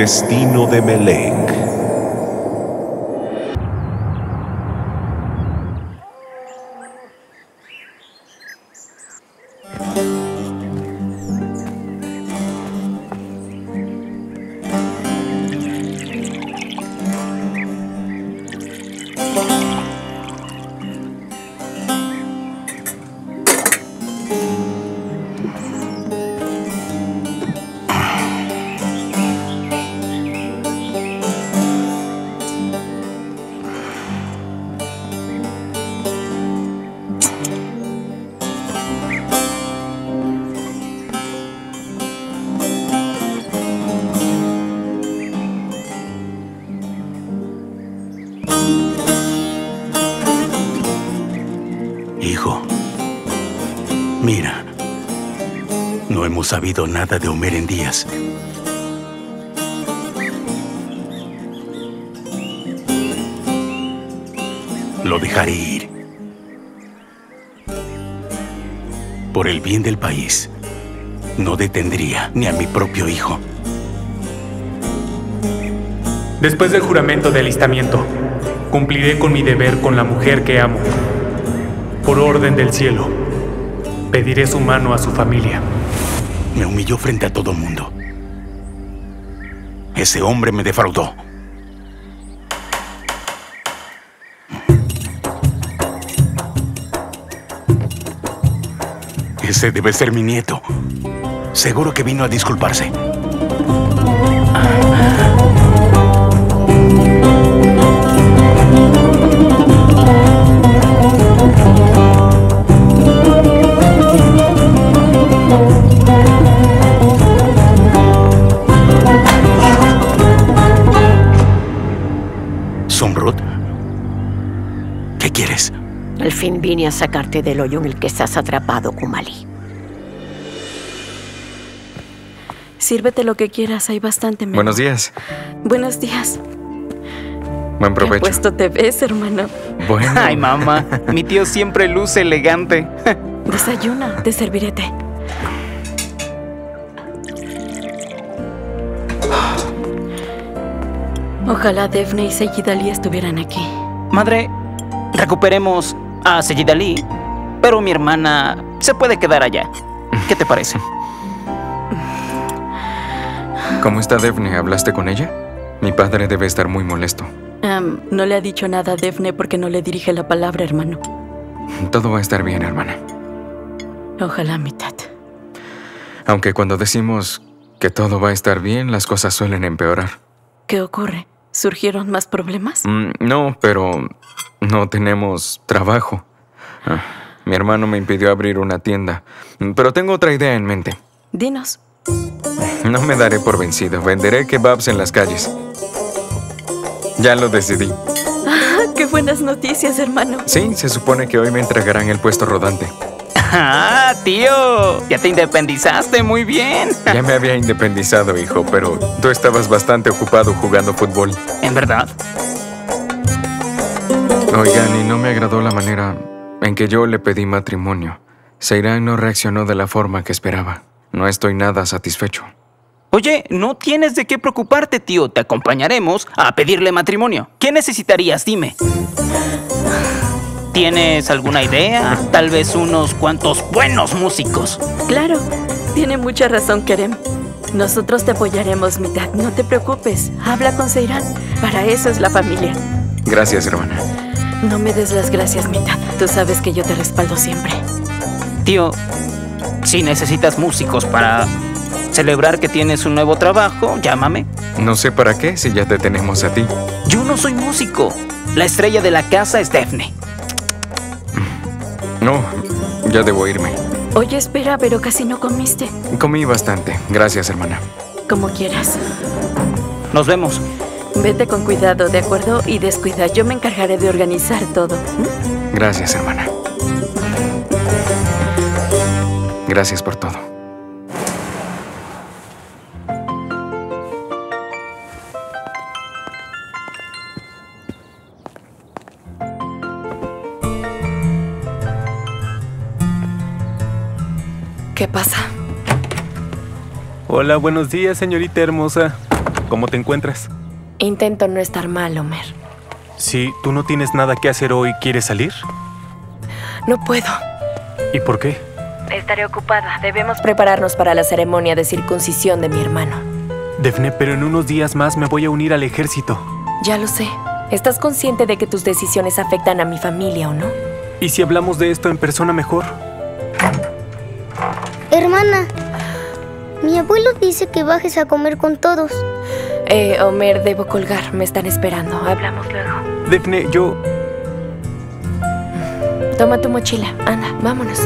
destino de Melek. Sabido nada de Homer en días. Lo dejaré ir. Por el bien del país, no detendría ni a mi propio hijo. Después del juramento de alistamiento, cumpliré con mi deber con la mujer que amo. Por orden del cielo, pediré su mano a su familia. Me humilló frente a todo mundo. Ese hombre me defraudó. Ese debe ser mi nieto. Seguro que vino a disculparse. ¿Qué quieres? Al fin vine a sacarte del hoyo en el que estás atrapado, Kumali. Sírvete lo que quieras, hay bastante. Memo. Buenos días. Buenos días. Buen Qué provecho. puesto te ves, hermano. Bueno. Ay, mamá, mi tío siempre luce elegante. Desayuna, te serviré té. Ojalá Defne y Seyid Ali estuvieran aquí. Madre, recuperemos a Seyid Ali, pero mi hermana se puede quedar allá. ¿Qué te parece? ¿Cómo está Defne? ¿Hablaste con ella? Mi padre debe estar muy molesto. Am, no le ha dicho nada a Defne porque no le dirige la palabra, hermano. Todo va a estar bien, hermana. Ojalá, mitad. Aunque cuando decimos que todo va a estar bien, las cosas suelen empeorar. ¿Qué ocurre? ¿Surgieron más problemas? Mm, no, pero no tenemos trabajo. Ah, mi hermano me impidió abrir una tienda. Mm, Pero tengo otra idea en mente. Dinos. No me daré por vencido. Venderé kebabs en las calles. Ya lo decidí. Ah, qué buenas noticias, hermano. Sí, se supone que hoy me entregarán el puesto rodante. ¡Ah, tío! Ya te independizaste muy bien. Ya me había independizado, hijo, pero tú estabas bastante ocupado jugando fútbol. ¿En verdad? Oigan, y no me agradó la manera en que yo le pedí matrimonio. Seirán no reaccionó de la forma que esperaba. No estoy nada satisfecho. Oye, no tienes de qué preocuparte, tío. Te acompañaremos a pedirle matrimonio. ¿Qué necesitarías? Dime. ¿Tienes alguna idea? Tal vez unos cuantos buenos músicos. Claro, tiene mucha razón, Kerem. Nosotros te apoyaremos, mitad. No te preocupes. Habla con Seirán. Para eso es la familia. Gracias, hermana. No me des las gracias, mitad. Tú sabes que yo te respaldo siempre. Tío, si necesitas músicos para celebrar que tienes un nuevo trabajo, llámame. No sé para qué si ya te tenemos a ti. Yo no soy músico. La estrella de la casa es Daphne. No, ya debo irme. Oye, espera, pero casi no comiste. Comí bastante. Gracias, hermana. Como quieras. Nos vemos. Vete con cuidado, ¿de acuerdo? Y descuida, yo me encargaré de organizar todo. Gracias, hermana. Gracias por todo. ¿Qué pasa? Hola, buenos días, señorita hermosa. ¿Cómo te encuentras? Intento no estar mal, Homer. Si tú no tienes nada que hacer hoy, ¿quieres salir? No puedo. ¿Y por qué? Estaré ocupada. Debemos prepararnos para la ceremonia de circuncisión de mi hermano. Defne, pero en unos días más me voy a unir al ejército. Ya lo sé. ¿Estás consciente de que tus decisiones afectan a mi familia o no? ¿Y si hablamos de esto en persona mejor? Hermana, mi abuelo dice que bajes a comer con todos. Eh, Homer, debo colgar. Me están esperando. Hablamos luego. Defne, yo... Toma tu mochila. Anda, vámonos.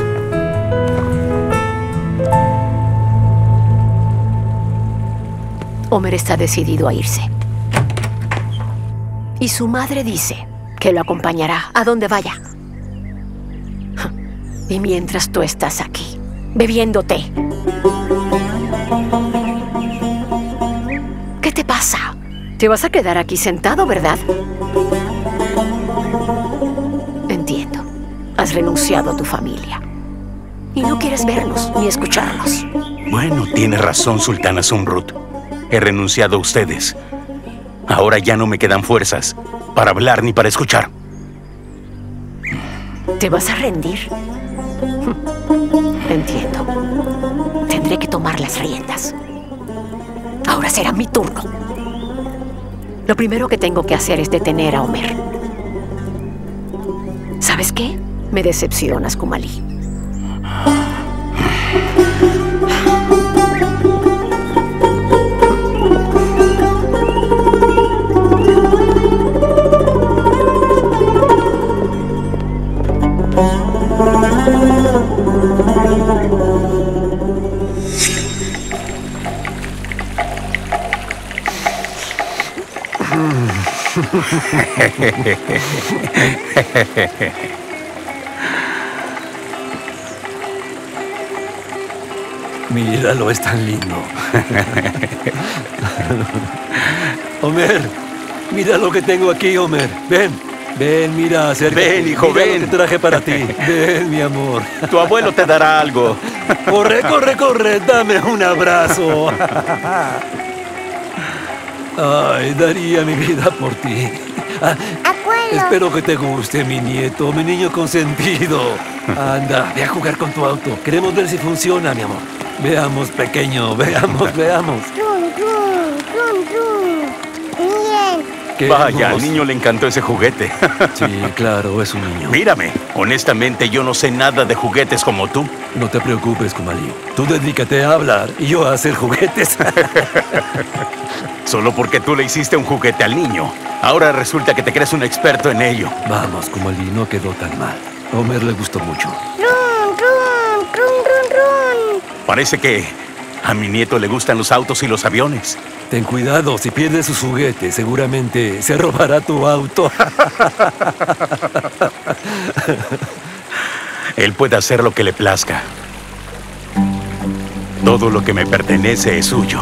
Homer está decidido a irse. Y su madre dice que lo acompañará a donde vaya. Y mientras tú estás aquí, bebiendo té. ¿Qué te pasa? Te vas a quedar aquí sentado, ¿verdad? Entiendo. Has renunciado a tu familia. Y no quieres vernos ni escucharnos. Bueno, tiene razón, Sultana Zumrut. He renunciado a ustedes. Ahora ya no me quedan fuerzas para hablar ni para escuchar. ¿Te vas a rendir? Entiendo. Tendré que tomar las riendas. Ahora será mi turno. Lo primero que tengo que hacer es detener a Homer. ¿Sabes qué? Me decepcionas, Kumali. Míralo, es tan lindo. Homer, mira lo que tengo aquí, Homer. Ven, ven, mira, acércate. Ven, hijo, Mira ven. Lo que traje para ti. Ven, mi amor. Tu abuelo te dará algo. Corre, corre, corre, dame un abrazo. Ay, daría mi vida por ti. Espero que te guste, mi nieto, mi niño consentido. Anda, ve a jugar con tu auto. Queremos ver si funciona, mi amor. Veamos, pequeño, veamos, veamos. Rum, rum, rum, rum. Bien. Qué Vaya, al niño le encantó ese juguete. Sí, claro, es un niño. Mírame, honestamente yo no sé nada de juguetes como tú. No te preocupes, Kumalí. Tú dedícate a hablar y yo a hacer juguetes. Solo porque tú le hiciste un juguete al niño. Ahora resulta que te crees un experto en ello. Vamos, Kumalí, no quedó tan mal. A Homer le gustó mucho. Rum, rum, rum, rum, rum. Parece que a mi nieto le gustan los autos y los aviones. Ten cuidado, si pierdes sus juguetes, seguramente se robará tu auto. Él puede hacer lo que le plazca. Todo lo que me pertenece es suyo.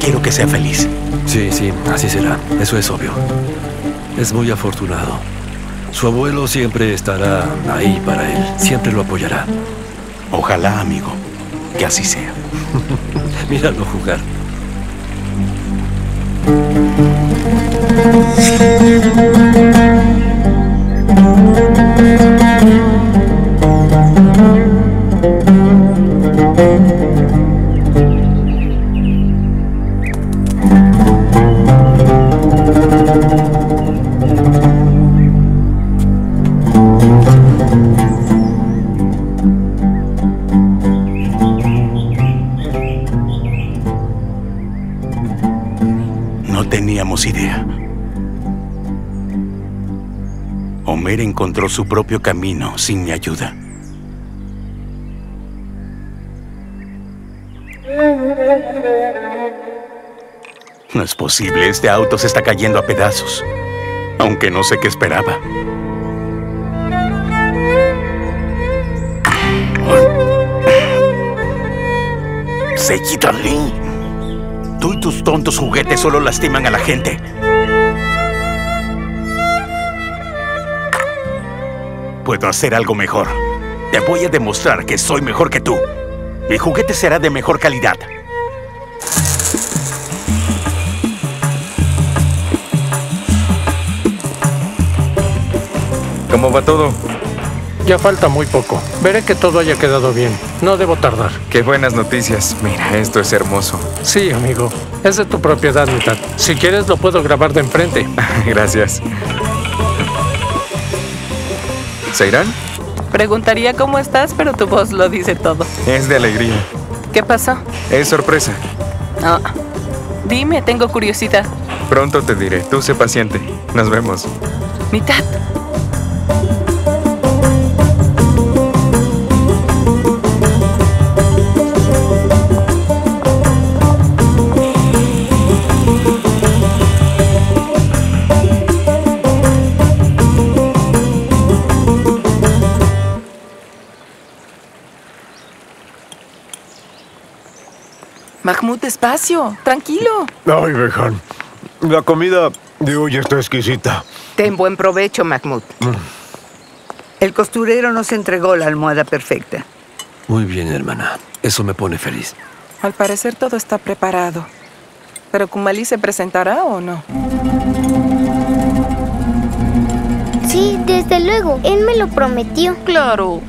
Quiero que sea feliz. Sí, sí, así será. Eso es obvio. Es muy afortunado. Su abuelo siempre estará ahí para él. Siempre lo apoyará. Ojalá, amigo, que así sea. Míralo jugar. Teníamos idea. Homer encontró su propio camino sin mi ayuda. No es posible, este auto se está cayendo a pedazos. Aunque no sé qué esperaba. Seiji Darling. Tú y tus tontos juguetes solo lastiman a la gente. Puedo hacer algo mejor. Te voy a demostrar que soy mejor que tú. Mi juguete será de mejor calidad. ¿Cómo va todo? Ya falta muy poco. Veré que todo haya quedado bien. No debo tardar. Qué buenas noticias. Mira, esto es hermoso. Sí, amigo. Es de tu propiedad, mitad. Si quieres, lo puedo grabar de enfrente. Gracias. ¿Seirán? Preguntaría cómo estás, pero tu voz lo dice todo. Es de alegría. ¿Qué pasó? Es sorpresa. Ah, dime, tengo curiosidad. Pronto te diré. Tú sé paciente. Nos vemos. Mitad. Mahmoud, despacio, tranquilo. Ay, Bejan. La comida de hoy está exquisita. Ten buen provecho, Mahmoud. El costurero nos entregó la almohada perfecta. Muy bien, hermana. Eso me pone feliz. Al parecer todo está preparado. ¿Pero Kumali se presentará o no? Sí, desde luego. Él me lo prometió. Claro.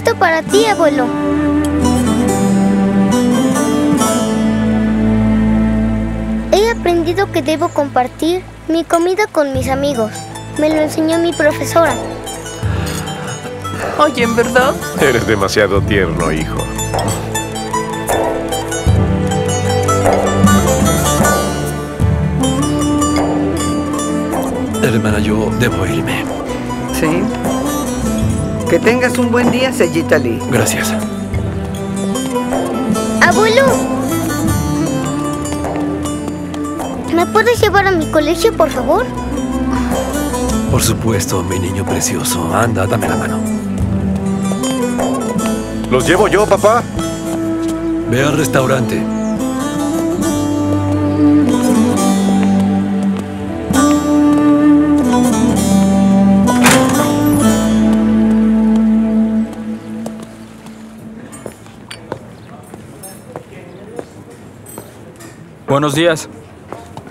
Esto para ti, abuelo. He aprendido que debo compartir mi comida con mis amigos. Me lo enseñó mi profesora. Oye, ¿en verdad? Eres demasiado tierno, hijo. Hermana, yo debo irme. ¿Sí? Que tengas un buen día, Sellita Lee. Gracias. ¡Abuelo! ¿Me puedes llevar a mi colegio, por favor? Por supuesto, mi niño precioso. Anda, dame la mano. ¿Los llevo yo, papá? Ve al restaurante. Buenos días.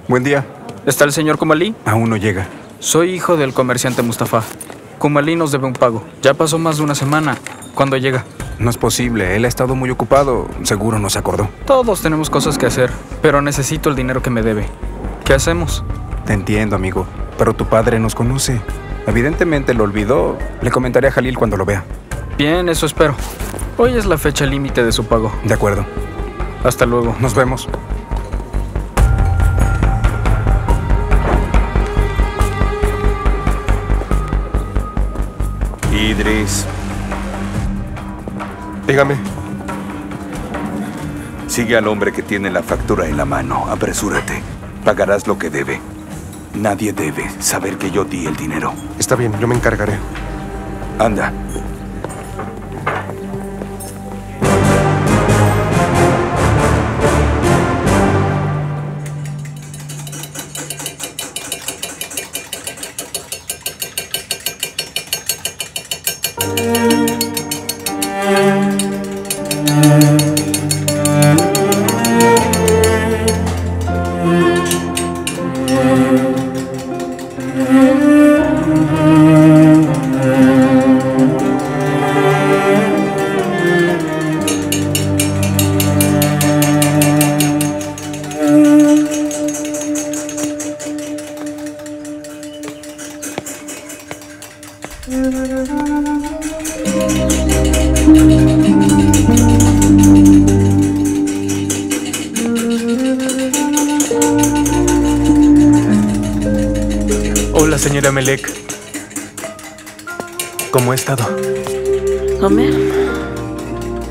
Buen día. ¿Está el señor Kumalí? Aún no llega. Soy hijo del comerciante Mustafa. Kumalí nos debe un pago. Ya pasó más de una semana. ¿Cuándo llega? No es posible. Él ha estado muy ocupado. Seguro no se acordó. Todos tenemos cosas que hacer, pero necesito el dinero que me debe. ¿Qué hacemos? Te entiendo, amigo. Pero tu padre nos conoce. Evidentemente lo olvidó. Le comentaré a Jalil cuando lo vea. Bien, eso espero. Hoy es la fecha límite de su pago. De acuerdo. Hasta luego. Nos vemos. Dígame. sigue al hombre que tiene la factura en la mano. Apresúrate. Pagarás lo que debe. Nadie debe saber que yo di el dinero. Está bien, yo me encargaré. Anda.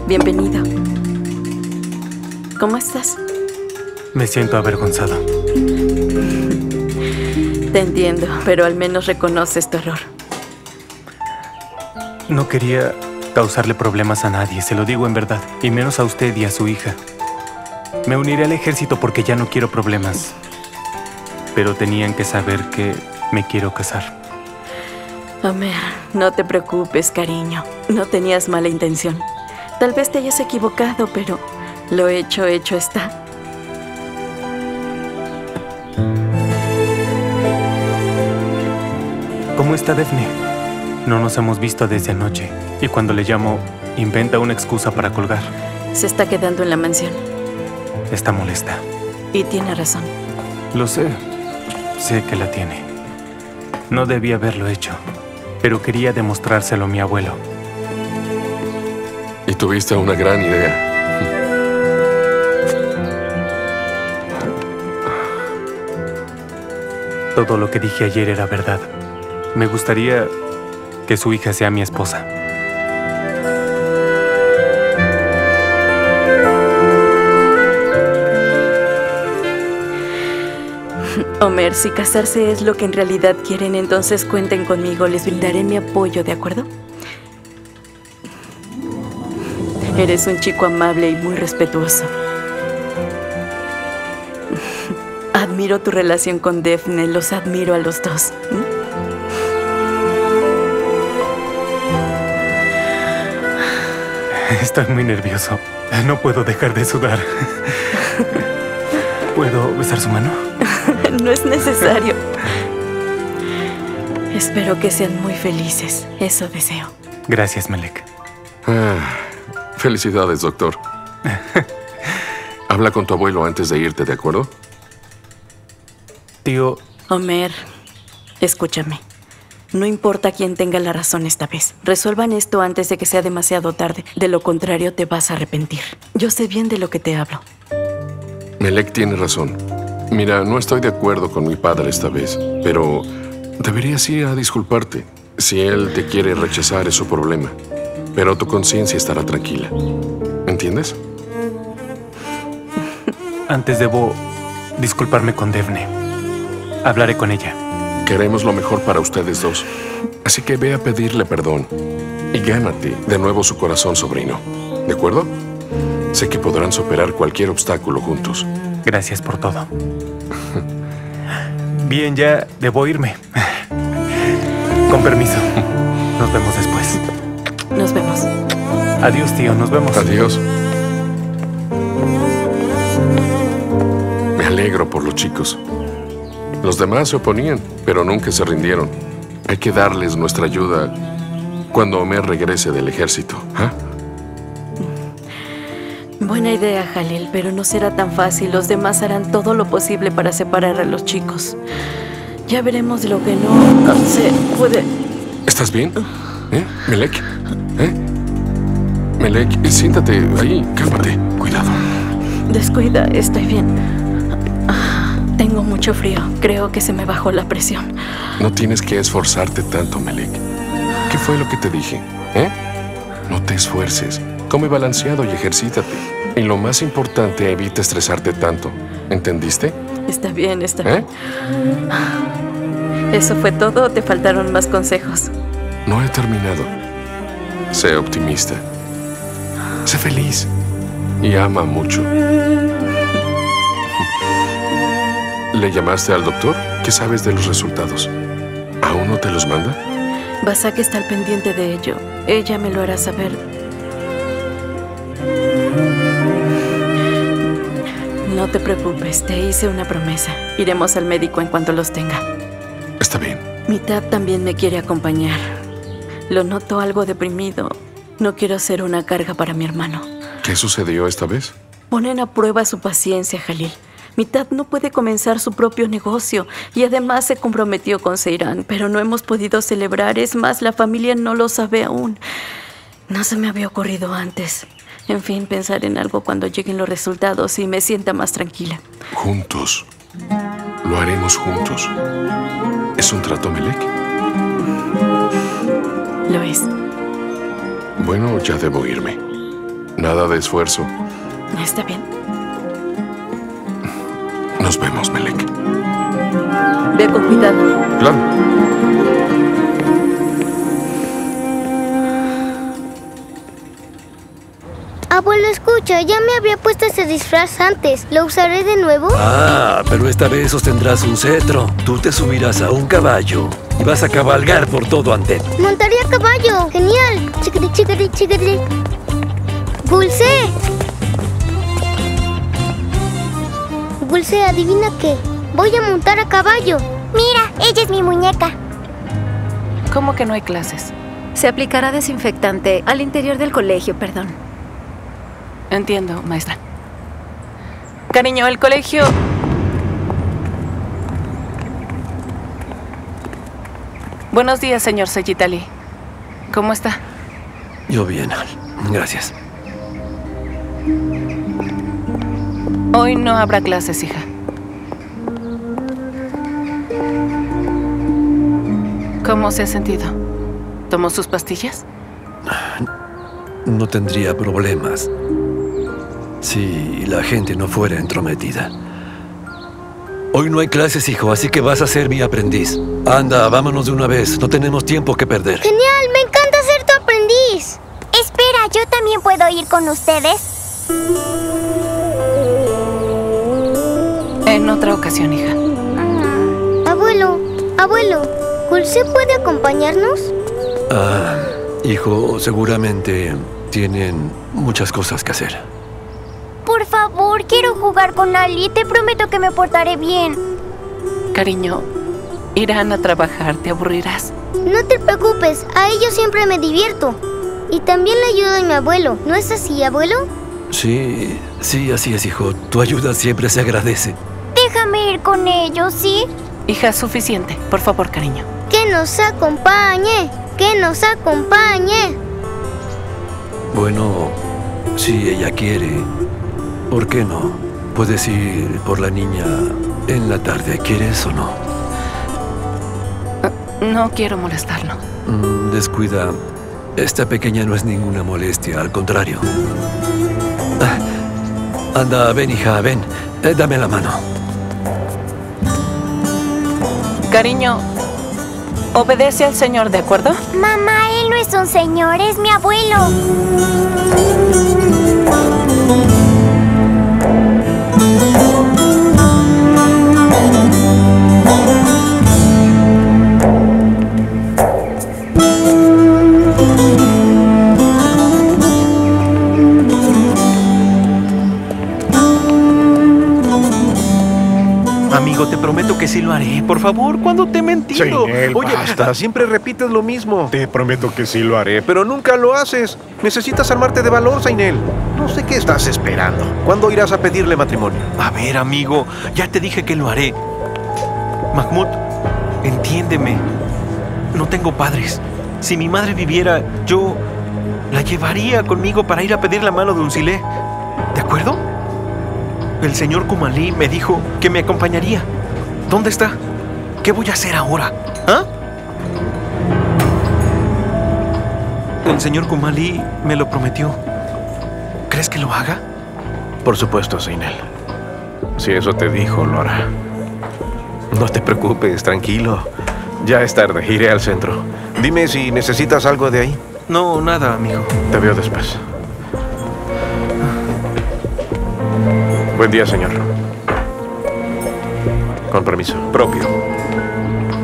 Homer, bienvenido. ¿Cómo estás? Me siento avergonzado. Te entiendo, pero al menos reconoces tu error. No quería causarle problemas a nadie, se lo digo en verdad, y menos a usted y a su hija. Me uniré al ejército porque ya no quiero problemas. Pero tenían que saber que me quiero casar. Homer, no te preocupes, cariño. No tenías mala intención. Tal vez te hayas equivocado, pero lo hecho, hecho está. ¿Cómo está Daphne? No nos hemos visto desde anoche. Y cuando le llamo, inventa una excusa para colgar. Se está quedando en la mansión. Está molesta. Y tiene razón. Lo sé. Sé que la tiene. No debía haberlo hecho, pero quería demostrárselo a mi abuelo. Tuviste una gran idea. Todo lo que dije ayer era verdad. Me gustaría que su hija sea mi esposa. Homer, si casarse es lo que en realidad quieren, entonces cuenten conmigo. Les brindaré mi apoyo, ¿de acuerdo? Eres un chico amable y muy respetuoso. Admiro tu relación con Daphne, los admiro a los dos. Estoy muy nervioso. No puedo dejar de sudar. ¿Puedo besar su mano? no es necesario. Espero que sean muy felices. Eso deseo. Gracias, Melek. Ah, felicidades, doctor. Habla con tu abuelo antes de irte, ¿de acuerdo? Tío. Homer, escúchame. No importa quién tenga la razón esta vez. Resuelvan esto antes de que sea demasiado tarde. De lo contrario, te vas a arrepentir. Yo sé bien de lo que te hablo. Melek tiene razón. Mira, no estoy de acuerdo con mi padre esta vez, pero deberías ir a disculparte. Si él te quiere rechazar es su problema, pero tu conciencia estará tranquila. ¿Entiendes? Antes debo disculparme con Devne. Hablaré con ella. Queremos lo mejor para ustedes dos. Así que ve a pedirle perdón y gánate de nuevo su corazón, sobrino. ¿De acuerdo? Sé que podrán superar cualquier obstáculo juntos. Gracias por todo. Bien, ya debo irme. Con permiso. Nos vemos después. Adiós, tío. Nos vemos. Adiós. Me alegro por los chicos. Los demás se oponían, pero nunca se rindieron. Hay que darles nuestra ayuda cuando Homer regrese del ejército. ¿ah? Buena idea, Jalil, pero no será tan fácil. Los demás harán todo lo posible para separar a los chicos. Ya veremos lo que no se puede. ¿Estás bien? ¿Eh? Melek. ¿Eh? Melek, siéntate ahí. Cálmate. Cuidado. Descuida, estoy bien. Tengo mucho frío. Creo que se me bajó la presión. No tienes que esforzarte tanto, Melek. ¿Qué fue lo que te dije? ¿Eh? No te esfuerces. Come balanceado y ejercítate. Y lo más importante, evita estresarte tanto. ¿Entendiste? Está bien, está ¿Eh? bien. ¿Eso fue todo o te faltaron más consejos? No he terminado. Sé optimista. Sé feliz. Y ama mucho. ¿Le llamaste al doctor? ¿Qué sabes de los resultados? ¿Aún no te los manda? Basak está al pendiente de ello. Ella me lo hará saber. No te preocupes, te hice una promesa. Iremos al médico en cuanto los tenga. Está bien. Mi Tab también me quiere acompañar. Lo noto algo deprimido. No quiero ser una carga para mi hermano. ¿Qué sucedió esta vez? Ponen a prueba su paciencia, Jalil. Mitad no puede comenzar su propio negocio y además se comprometió con Seiran, pero no hemos podido celebrar. Es más, la familia no lo sabe aún. No se me había ocurrido antes. En fin, pensar en algo cuando lleguen los resultados y me sienta más tranquila. Juntos. Lo haremos juntos. ¿Es un trato, Melek? Lo es. Bueno, ya debo irme. Nada de esfuerzo. Está bien. Nos vemos, Melek. Ve con cuidado. Claro. Abuelo, escucha, ya me había puesto ese disfraz antes. ¿Lo usaré de nuevo? Ah, pero esta vez sostendrás un cetro. Tú te subirás a un caballo y vas a cabalgar por todo Andén. Montaría a caballo. Genial. Chiquiri, chiquiri, chiquiri. Dulce. Dulce, adivina qué. Voy a montar a caballo. Mira, ella es mi muñeca. ¿Cómo que no hay clases? Se aplicará desinfectante al interior del colegio, perdón. Entiendo, maestra. Cariño, el colegio... Buenos días, señor Sejitali. ¿Cómo está? Yo bien. Gracias. Hoy no habrá clases, hija. ¿Cómo se ha sentido? ¿Tomó sus pastillas? No tendría problemas si la gente no fuera entrometida. Hoy no hay clases, hijo, así que vas a ser mi aprendiz. Anda, vámonos de una vez. No tenemos tiempo que perder. Genial, me encanta ser tu aprendiz. Espera, ¿yo también puedo ir con ustedes? En otra ocasión, hija. Abuelo, abuelo, ¿Dulce puede acompañarnos? Ah, hijo, seguramente tienen muchas cosas que hacer. Por favor, quiero jugar con Ali. Te prometo que me portaré bien. Cariño, irán a trabajar. ¿Te aburrirás? No te preocupes. A ellos siempre me divierto. Y también le ayudo a mi abuelo. ¿No es así, abuelo? Sí, sí, así es, hijo. Tu ayuda siempre se agradece. Déjame ir con ellos, ¿sí? Hija, suficiente. Por favor, cariño. Que nos acompañe. Que nos acompañe. Bueno, si ella quiere, ¿por qué no? Puedes ir por la niña en la tarde. ¿Quieres o no? No quiero molestarlo. Mm, descuida. Esta pequeña no es ninguna molestia, al contrario. Ah, anda, ven, hija, ven. Eh, dame la mano. Cariño, obedece al señor, ¿de acuerdo? Mamá, él no es un señor, es mi abuelo. Te prometo que sí lo haré. Por favor, ¿cuándo te he mentido? Oye, basta. Siempre repites lo mismo. Te prometo que sí lo haré, pero nunca lo haces. Necesitas armarte de valor, Zainel. No sé qué estás esperando. ¿Cuándo irás a pedirle matrimonio? A ver, amigo, ya te dije que lo haré. Mahmoud, entiéndeme. No tengo padres. Si mi madre viviera, yo la llevaría conmigo para ir a pedir la mano de un silé. ¿De acuerdo? El señor Kumalí me dijo que me acompañaría. ¿Dónde está? ¿Qué voy a hacer ahora? ¿Ah? El señor Kumalí me lo prometió. ¿Crees que lo haga? Por supuesto, Zainel. Si eso te dijo, lo hará. No te preocupes, tranquilo. Ya es tarde, iré al centro. Dime si necesitas algo de ahí. No, nada, amigo. Te veo después. Buen día, señor. Con permiso. Propio.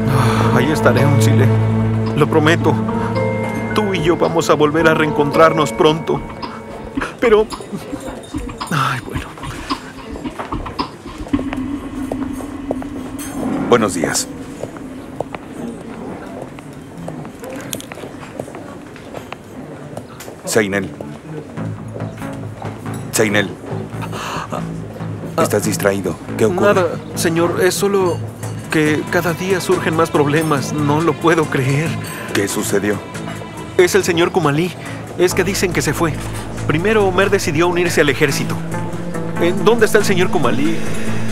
Ah, ahí estaré, un chile. Lo prometo. Tú y yo vamos a volver a reencontrarnos pronto. Pero... Ay, bueno. Buenos días. Zainel. Zainel. Estás distraído. ¿Qué ocurre? Nada, señor, es solo que cada día surgen más problemas. No lo puedo creer. ¿Qué sucedió? Es el señor Kumalí. Es que dicen que se fue. Primero Omer decidió unirse al ejército. ¿En dónde está el señor Kumalí?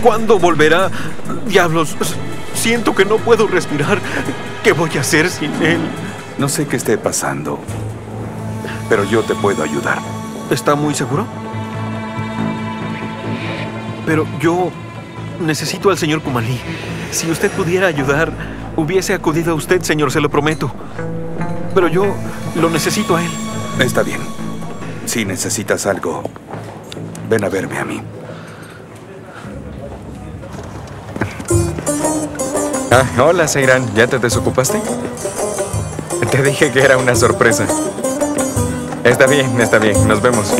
¿Cuándo volverá? Diablos, siento que no puedo respirar. ¿Qué voy a hacer sin él? No sé qué esté pasando, pero yo te puedo ayudar. ¿Está muy seguro? Pero yo... necesito al señor Kumalí. Si usted pudiera ayudar, hubiese acudido a usted, señor, se lo prometo. Pero yo lo necesito a él. Está bien. Si necesitas algo, ven a verme a mí. Ah, hola, Seiran. ¿Ya te desocupaste? Te dije que era una sorpresa. Está bien, está bien. Nos vemos.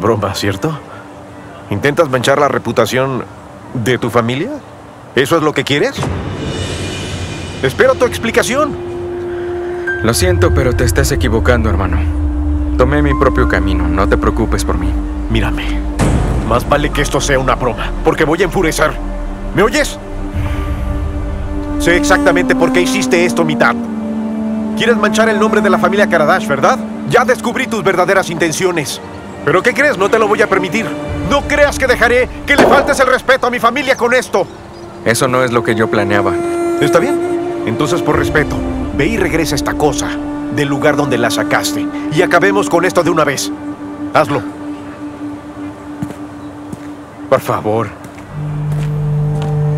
Es broma, ¿cierto? ¿Intentas manchar la reputación de tu familia? ¿Eso es lo que quieres? Espero tu explicación. Lo siento, pero te estás equivocando, hermano. Tomé mi propio camino. No te preocupes por mí. Mírame. Más vale que esto sea una broma, porque voy a enfurecer. ¿Me oyes? Sé exactamente por qué hiciste esto, mitad. Quieres manchar el nombre de la familia Karadash, ¿verdad? Ya descubrí tus verdaderas intenciones. ¿Pero qué crees? No te lo voy a permitir. No creas que dejaré que le faltes el respeto a mi familia con esto. Eso no es lo que yo planeaba. ¿Está bien? Entonces, por respeto, ve y regresa esta cosa del lugar donde la sacaste. Y acabemos con esto de una vez. Hazlo. Por favor.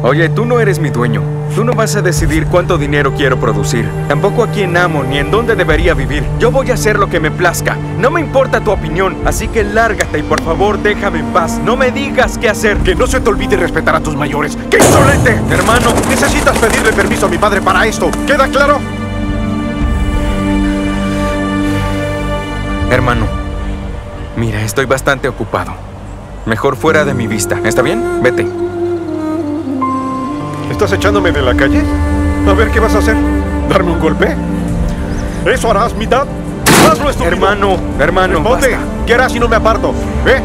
Oye, tú no eres mi dueño. Tú no vas a decidir cuánto dinero quiero producir. Tampoco a quién amo ni en dónde debería vivir. Yo voy a hacer lo que me plazca. No me importa tu opinión, así que lárgate y por favor déjame en paz. No me digas qué hacer. Que no se te olvide respetar a tus mayores. ¡Qué insolente! Hermano, necesitas pedirle permiso a mi padre para esto. ¿Queda claro? Hermano, mira, estoy bastante ocupado. Mejor fuera de mi vista. ¿Está bien? Vete. ¿Estás echándome de la calle? A ver, ¿qué vas a hacer? ¿Darme un golpe? ¿Eso harás, mitad? ¡Hazlo, estúpido! Hermano, hermano, Responde. basta. ¿Qué harás si no me aparto? ¿Eh?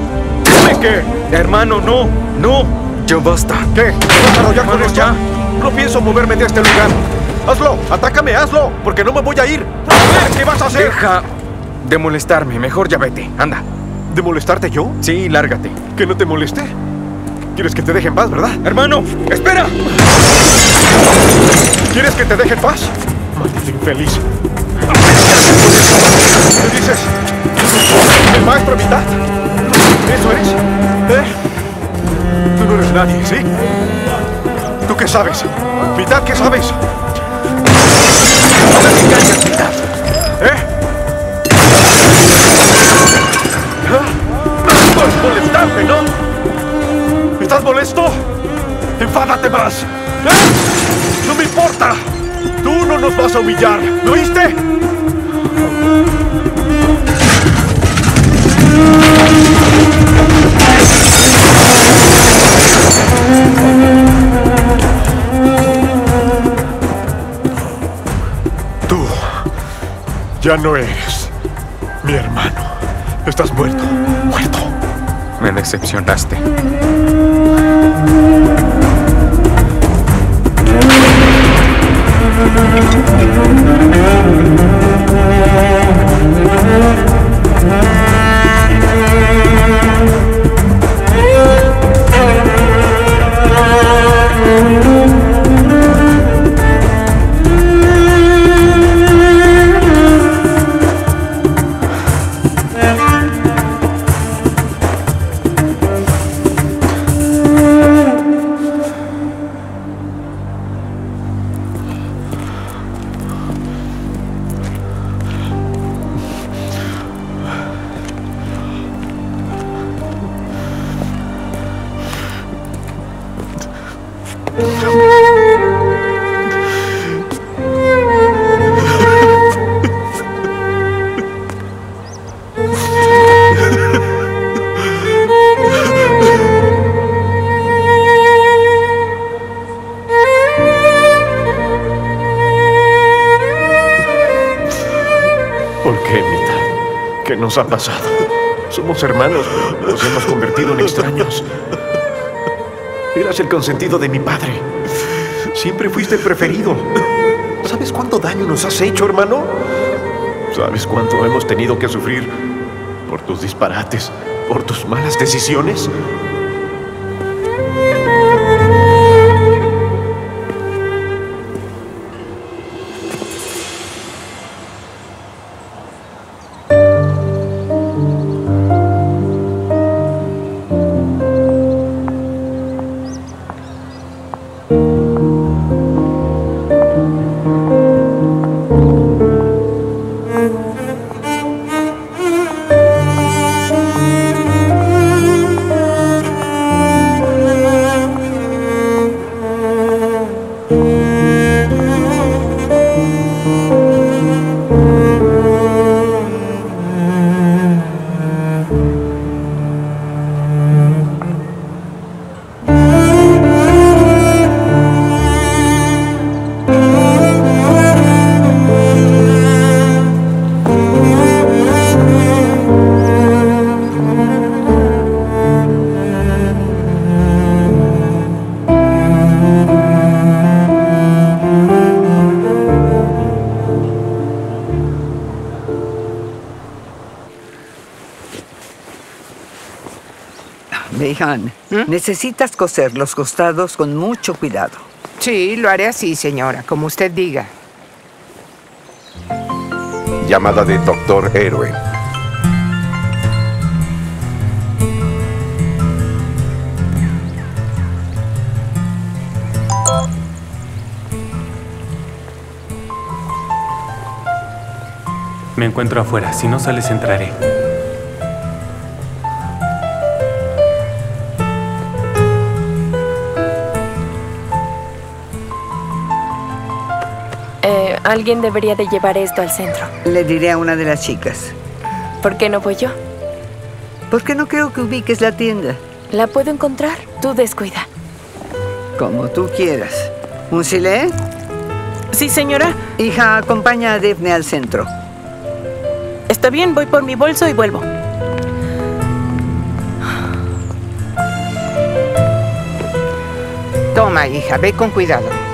Dime qué. Hermano, no, no. Yo basta. ¿Qué? ¿Vas a arrollar con esto? ya. No pienso moverme de este lugar. ¡Hazlo! ¡Atácame, hazlo! Porque no me voy a ir. A ver, ¿qué vas a hacer? Deja de molestarme. Mejor ya vete. Anda. ¿De molestarte yo? Sí, lárgate. ¿Que no te moleste? ¿Quieres que te deje en paz, verdad? Hermano, espera. ¿Quieres que te deje en paz? Maldito infeliz. ¿Qué dices? ¿El maestro mitad? ¿Eso eres? ¿Eh? Tú no eres nadie, ¿sí? ¿Tú qué sabes? ¿Mitad qué sabes? No me engañas, mitad. ¿Eh? ¿Ah? Por molestarte, ¿no? ¿Estás molesto? ¡Enfádate más! ¿Eh? ¡No me importa! ¡Tú no nos vas a humillar! ¿Lo oíste? Tú ya no eres mi hermano. Estás muerto, muerto. Me decepcionaste. Ha pasado? Somos hermanos, nos hemos convertido en extraños. Eras el consentido de mi padre. Siempre fuiste el preferido. ¿Sabes cuánto daño nos has hecho, hermano? ¿Sabes cuánto hemos tenido que sufrir por tus disparates, por tus malas decisiones? Mehan, necesitas coser los costados con mucho cuidado. Sí, lo haré así, señora, como usted diga. Llamada de Doctor Héroe. Me encuentro afuera. Si no sales, entraré. Alguien debería de llevar esto al centro. Le diré a una de las chicas. ¿Por qué no voy yo? Porque no creo que ubiques la tienda. ¿La puedo encontrar? Tú descuida. Como tú quieras. ¿Un silé? Sí, señora. Hija, acompaña a Daphne al centro. Está bien, voy por mi bolso y vuelvo. Toma, hija, ve con cuidado.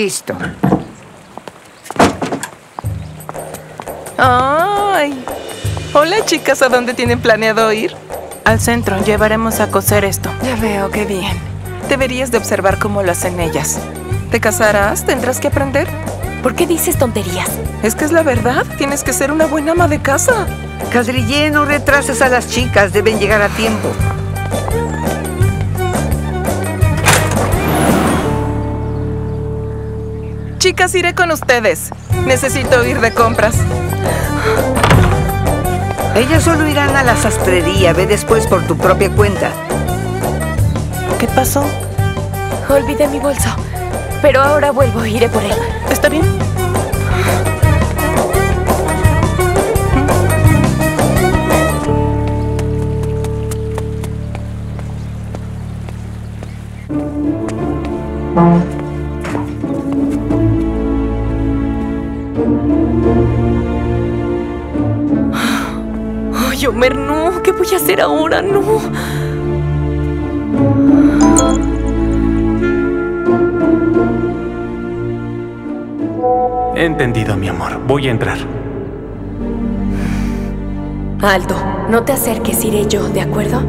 Listo. ¡Ay! Hola, chicas, ¿a dónde tienen planeado ir? Al centro, llevaremos a coser esto. Ya veo, qué bien. Deberías de observar cómo lo hacen ellas. ¿Te casarás? ¿Tendrás que aprender? ¿Por qué dices tonterías? Es que es la verdad. Tienes que ser una buena ama de casa. Cadrillé, no retrases a las chicas. Deben llegar a tiempo. Chicas, iré con ustedes. Necesito ir de compras. Ellas solo irán a la sastrería. Ve después por tu propia cuenta. ¿Qué pasó? Olvidé mi bolso. Pero ahora vuelvo, iré por él. ¿Está bien? Voy a hacer ahora? No. He entendido, mi amor. Voy a entrar. Alto, no te acerques, iré yo, ¿de acuerdo?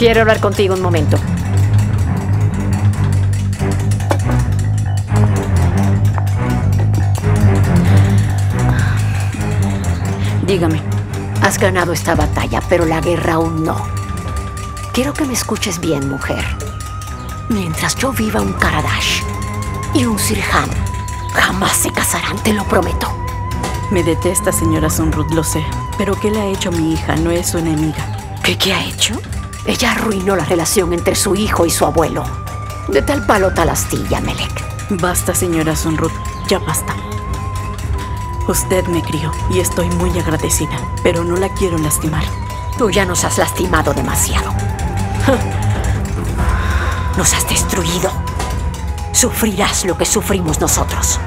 Quiero hablar contigo un momento. Dígame. Has ganado esta batalla, pero la guerra aún no. Quiero que me escuches bien, mujer. Mientras yo viva un Karadash y un Sirhan, jamás se casarán, te lo prometo. Me detesta, señora Sunrud, lo sé. Pero ¿qué le ha hecho a mi hija? No es su enemiga. ¿Qué, qué ha hecho? Ella arruinó la relación entre su hijo y su abuelo. De tal palo tal astilla, Melek. Basta, señora Sunrut. Ya basta. Usted me crió y estoy muy agradecida, pero no la quiero lastimar. Tú ya nos has lastimado demasiado. Nos has destruido. Sufrirás lo que sufrimos nosotros.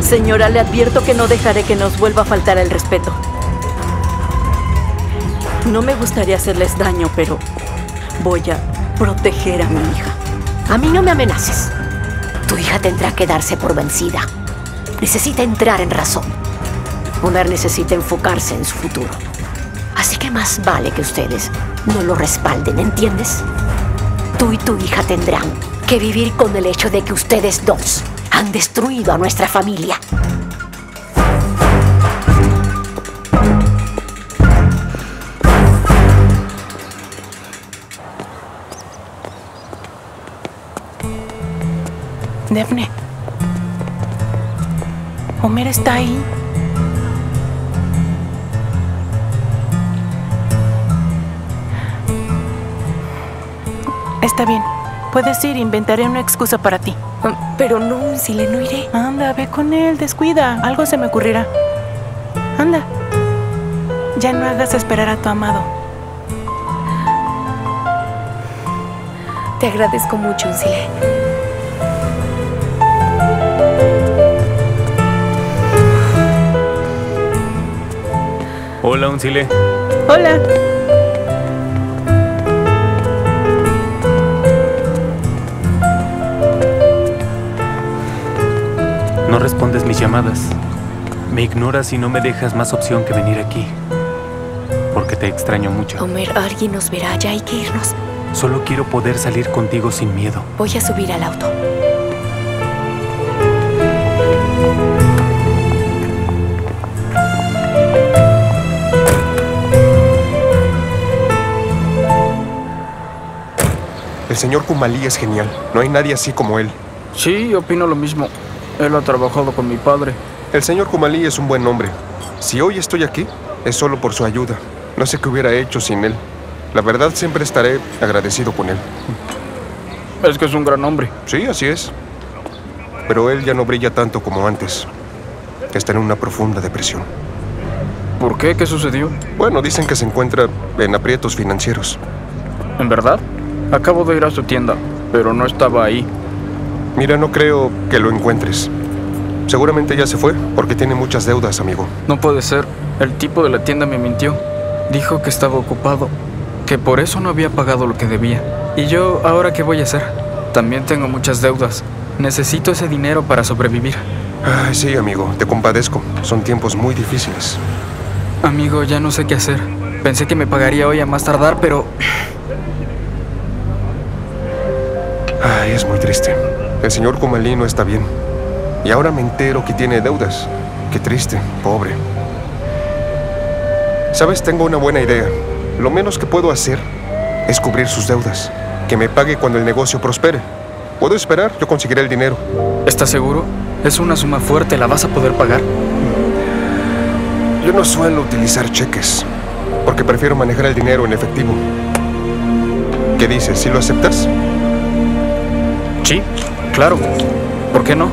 Señora, le advierto que no dejaré que nos vuelva a faltar el respeto. No me gustaría hacerles daño, pero voy a proteger a mi hija. A mí no me amenaces. Tu hija tendrá que darse por vencida. Necesita entrar en razón. Mujer necesita enfocarse en su futuro. Así que más vale que ustedes no lo respalden, ¿entiendes? Tú y tu hija tendrán que vivir con el hecho de que ustedes dos han destruido a nuestra familia. Defne. Homer está ahí. Está bien. Puedes ir, inventaré una excusa para ti. Pero no, si le no iré. Anda, ve con él, descuida. Algo se me ocurrirá. Anda. Ya no hagas esperar a tu amado. Te agradezco mucho, Unsile. Hola, Unsile. Hola. No respondes mis llamadas. Me ignoras y no me dejas más opción que venir aquí. Porque te extraño mucho. Homer, alguien nos verá, ya hay que irnos. Solo quiero poder salir contigo sin miedo. Voy a subir al auto. Señor Kumalí es genial. No hay nadie así como él. Sí, opino lo mismo. Él ha trabajado con mi padre. El señor Kumalí es un buen hombre. Si hoy estoy aquí, es solo por su ayuda. No sé qué hubiera hecho sin él. La verdad, siempre estaré agradecido con él. Es que es un gran hombre. Sí, así es. Pero él ya no brilla tanto como antes. Está en una profunda depresión. ¿Por qué? ¿Qué sucedió? Bueno, dicen que se encuentra en aprietos financieros. ¿En verdad? Acabo de ir a su tienda, pero no estaba ahí. Mira, no creo que lo encuentres. Seguramente ya se fue porque tiene muchas deudas, amigo. No puede ser. El tipo de la tienda me mintió. Dijo que estaba ocupado, que por eso no había pagado lo que debía. ¿Y yo ahora qué voy a hacer? También tengo muchas deudas. Necesito ese dinero para sobrevivir. Ay, sí, amigo, te compadezco. Son tiempos muy difíciles. Amigo, ya no sé qué hacer. Pensé que me pagaría hoy a más tardar, pero... Ay, es muy triste. El señor Kumalí no está bien. Y ahora me entero que tiene deudas. Qué triste, pobre. Sabes, tengo una buena idea. Lo menos que puedo hacer es cubrir sus deudas. Que me pague cuando el negocio prospere. Puedo esperar, yo conseguiré el dinero. ¿Estás seguro? Es una suma fuerte, ¿la vas a poder pagar? Yo no suelo utilizar cheques, porque prefiero manejar el dinero en efectivo. ¿Qué dices? ¿Si lo aceptas? Sí, claro. ¿Por qué no?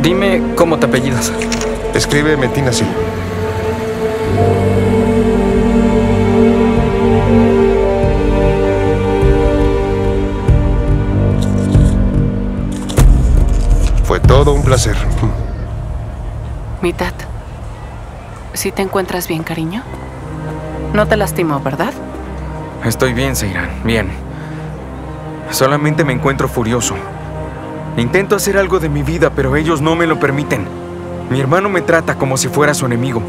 Dime cómo te apellidas. Escribe Metina Sil. Fue todo un placer. Mitad. ¿Sí te encuentras bien, cariño? No te lastimó, ¿verdad? Estoy bien, Seiran, bien. Solamente me encuentro furioso. Intento hacer algo de mi vida, pero ellos no me lo permiten. Mi hermano me trata como si fuera su enemigo.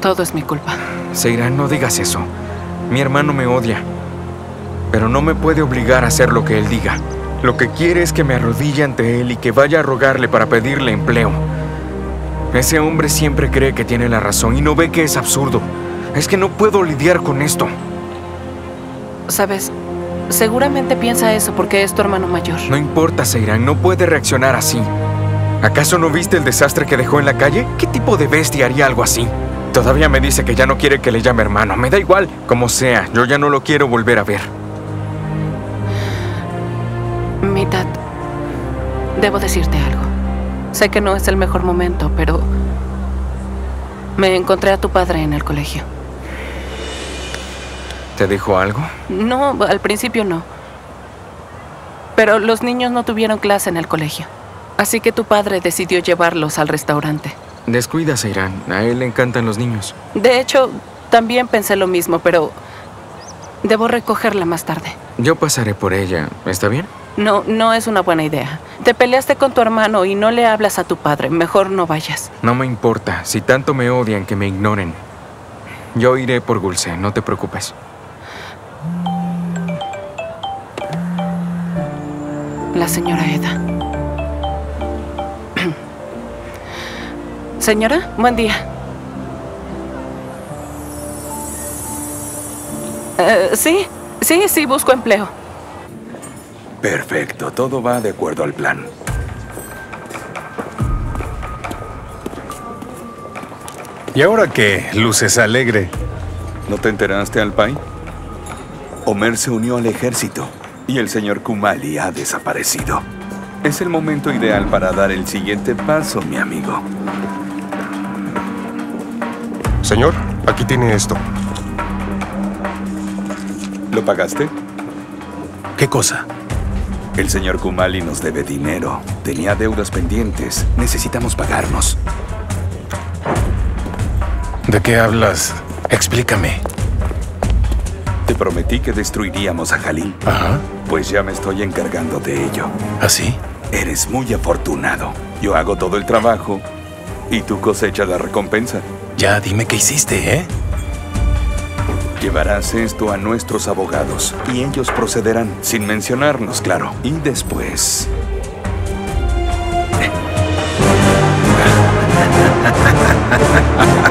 Todo es mi culpa. Seiran, no digas eso. Mi hermano me odia. Pero no me puede obligar a hacer lo que él diga. Lo que quiere es que me arrodille ante él y que vaya a rogarle para pedirle empleo. Ese hombre siempre cree que tiene la razón y no ve que es absurdo. Es que no puedo lidiar con esto. Sabes, seguramente piensa eso porque es tu hermano mayor. No importa, Seiran, no puede reaccionar así. ¿Acaso no viste el desastre que dejó en la calle? ¿Qué tipo de bestia haría algo así? Todavía me dice que ya no quiere que le llame hermano. Me da igual, como sea. Yo ya no lo quiero volver a ver. Mitad, debo decirte algo. Sé que no es el mejor momento, pero me encontré a tu padre en el colegio. ¿Te dijo algo? No, al principio no. Pero los niños no tuvieron clase en el colegio. Así que tu padre decidió llevarlos al restaurante. Descuida, Irán. A él le encantan los niños. De hecho, también pensé lo mismo, pero debo recogerla más tarde. Yo pasaré por ella. ¿Está bien? No, no es una buena idea. Te peleaste con tu hermano y no le hablas a tu padre. Mejor no vayas. No me importa. Si tanto me odian, que me ignoren. Yo iré por Gulce, no te preocupes. La señora Eda. Señora, buen día. Eh, sí, sí, sí, busco empleo. Perfecto, todo va de acuerdo al plan. ¿Y ahora qué? Luces alegre. ¿No te enteraste, Alpay? Homer se unió al ejército y el señor Kumali ha desaparecido. Es el momento ideal para dar el siguiente paso, mi amigo. Señor, aquí tiene esto. ¿Lo pagaste? ¿Qué cosa? El señor Kumali nos debe dinero. Tenía deudas pendientes. Necesitamos pagarnos. ¿De qué hablas? Explícame. Te prometí que destruiríamos a Jalil. Ajá. Pues ya me estoy encargando de ello. ¿Así? Eres muy afortunado. Yo hago todo el trabajo y tú cosechas la recompensa. Ya dime qué hiciste, ¿eh? Llevarás esto a nuestros abogados y ellos procederán, sin mencionarnos, claro. Y después...